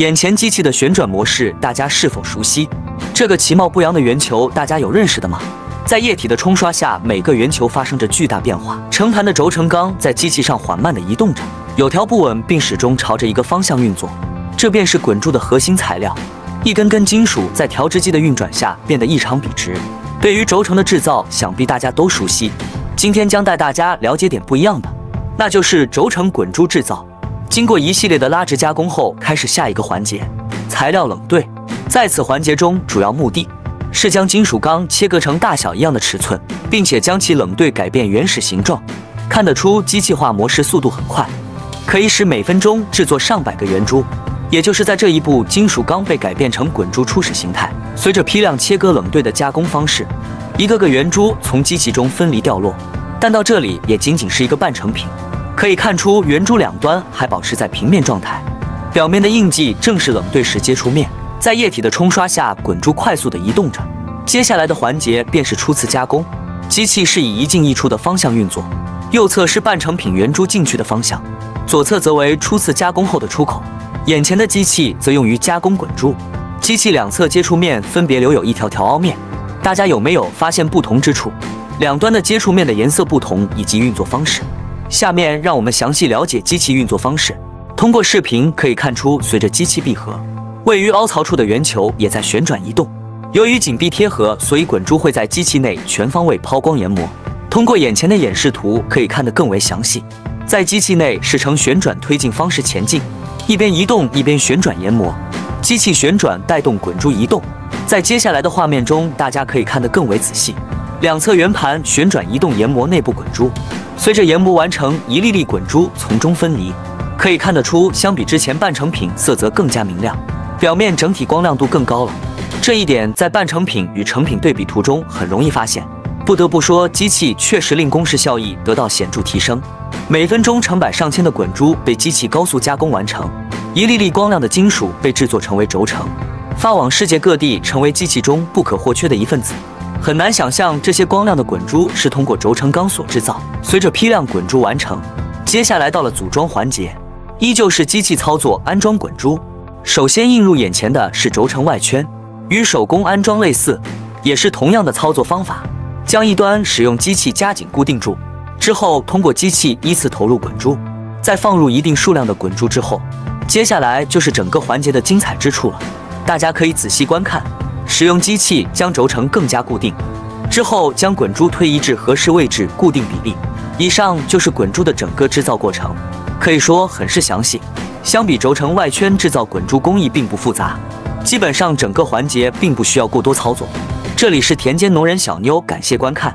眼前机器的旋转模式，大家是否熟悉？这个其貌不扬的圆球，大家有认识的吗？在液体的冲刷下，每个圆球发生着巨大变化。成盘的轴承钢在机器上缓慢地移动着，有条不紊，并始终朝着一个方向运作。这便是滚珠的核心材料。一根根金属在调制机的运转下变得异常笔直。对于轴承的制造，想必大家都熟悉。今天将带大家了解点不一样的，那就是轴承滚珠制造。经过一系列的拉直加工后，开始下一个环节——材料冷对。在此环节中，主要目的是将金属钢切割成大小一样的尺寸，并且将其冷对改变原始形状。看得出机器化模式速度很快，可以使每分钟制作上百个圆珠。也就是在这一步，金属钢被改变成滚珠初始形态。随着批量切割冷对的加工方式，一个个圆珠从机器中分离掉落。但到这里也仅仅是一个半成品。可以看出，圆珠两端还保持在平面状态，表面的印记正是冷对时接触面。在液体的冲刷下，滚珠快速地移动着。接下来的环节便是初次加工。机器是以一进一出的方向运作，右侧是半成品圆珠进去的方向，左侧则为初次加工后的出口。眼前的机器则用于加工滚珠。机器两侧接触面分别留有一条条凹面，大家有没有发现不同之处？两端的接触面的颜色不同以及运作方式。下面让我们详细了解机器运作方式。通过视频可以看出，随着机器闭合，位于凹槽处的圆球也在旋转移动。由于紧闭贴合，所以滚珠会在机器内全方位抛光研磨。通过眼前的演示图可以看得更为详细。在机器内是呈旋转推进方式前进，一边移动一边旋转研磨。机器旋转带动滚珠移动。在接下来的画面中，大家可以看得更为仔细。两侧圆盘旋转移动研磨内部滚珠。随着研磨完成，一粒粒滚珠从中分离，可以看得出，相比之前半成品色泽更加明亮，表面整体光亮度更高了。这一点在半成品与成品对比图中很容易发现。不得不说，机器确实令工时效益得到显著提升。每分钟成百上千的滚珠被机器高速加工完成，一粒粒光亮的金属被制作成为轴承，发往世界各地，成为机器中不可或缺的一份子。很难想象这些光亮的滚珠是通过轴承钢所制造。随着批量滚珠完成，接下来到了组装环节，依旧是机器操作安装滚珠。首先映入眼前的是轴承外圈，与手工安装类似，也是同样的操作方法，将一端使用机器加紧固定住，之后通过机器依次投入滚珠，在放入一定数量的滚珠之后，接下来就是整个环节的精彩之处了。大家可以仔细观看。使用机器将轴承更加固定，之后将滚珠推移至合适位置，固定比例。以上就是滚珠的整个制造过程，可以说很是详细。相比轴承外圈制造滚珠工艺并不复杂，基本上整个环节并不需要过多操作。这里是田间农人小妞，感谢观看。